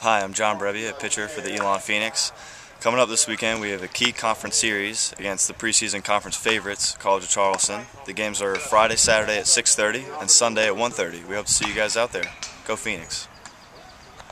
Hi, I'm John Brebbia, pitcher for the Elon Phoenix. Coming up this weekend, we have a key conference series against the preseason conference favorites, College of Charleston. The games are Friday, Saturday at 6.30 and Sunday at 1.30. We hope to see you guys out there. Go Phoenix.